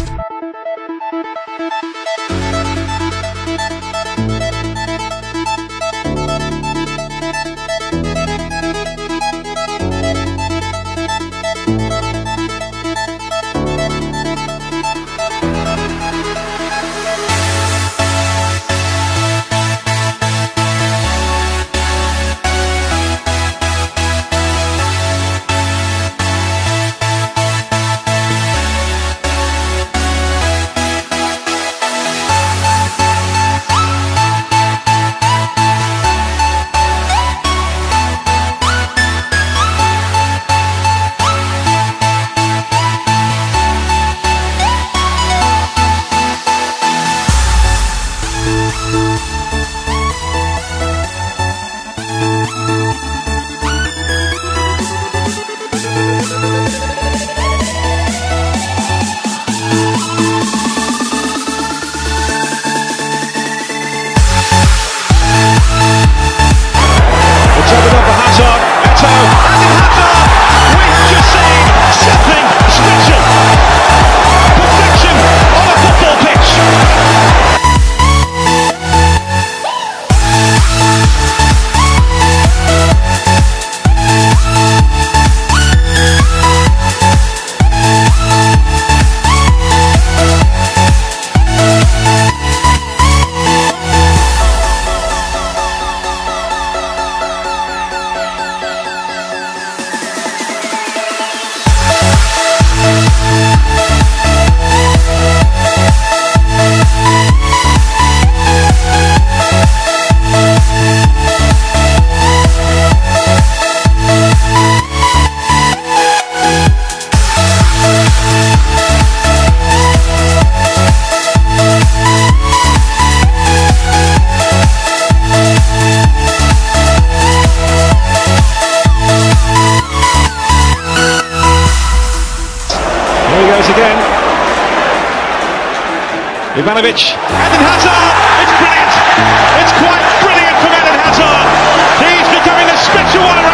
again. Ivanovic, Eden Hazard, it's brilliant! It's quite brilliant from Eden Hazard! He's becoming a special one.